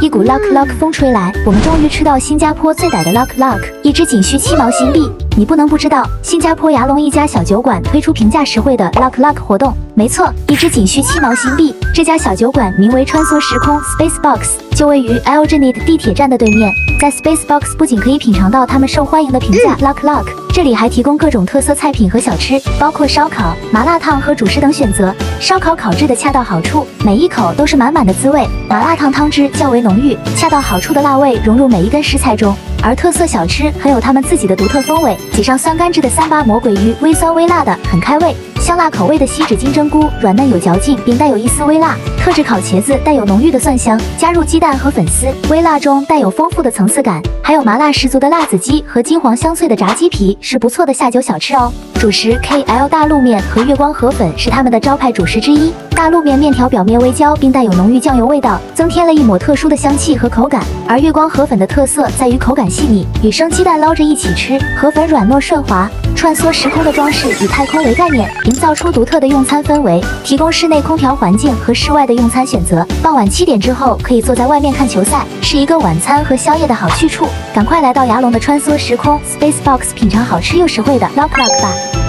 一股 Luck Luck 风吹来，我们终于吃到新加坡最歹的 Luck Luck，一只仅需七毛新币。你不能不知道，新加坡牙龙一家小酒馆推出平价实惠的 Luck Luck 活动。没错，一只仅需七毛新币。这家小酒馆名为穿梭时空 Space Box，就位于 Alginet 地铁站的对面。在 Space Box 不仅可以品尝到他们受欢迎的平价 Luck Luck，这里还提供各种特色菜品和小吃，包括烧烤、麻辣烫和主食等选择。烧烤烤制的恰到好处，每一口都是满满的滋味。麻辣烫汤汁较为浓郁，恰到好处的辣味融入每一根食材中。而特色小吃很有他们自己的独特风味，挤上酸甘汁的三八魔鬼鱼，微酸微辣的很开胃。香辣口味的锡纸金针菇，软嫩有嚼劲，并带有一丝微辣。特制烤茄子带有浓郁的蒜香，加入鸡蛋和粉丝，微辣中带有丰富的层次感。还有麻辣十足的辣子鸡和金黄香脆的炸鸡皮，是不错的下酒小吃哦。主食 KL 大陆面和月光河粉是他们的招牌主食之一。大陆面面条表面微焦，并带有浓郁酱油味道，增添了一抹特殊的香气和口感。而月光河粉的特色在于口感细腻，与生鸡蛋捞着一起吃，河粉软糯顺滑。穿梭时空的装饰以太空为概念，营造出独特的用餐氛围，提供室内空调环境和室外的用餐选择。傍晚七点之后，可以坐在外面看球赛，是一个晚餐和宵夜的好去处。赶快来到牙龙的穿梭时空 Space Box，品尝好吃又实惠的 Lock Lock 吧！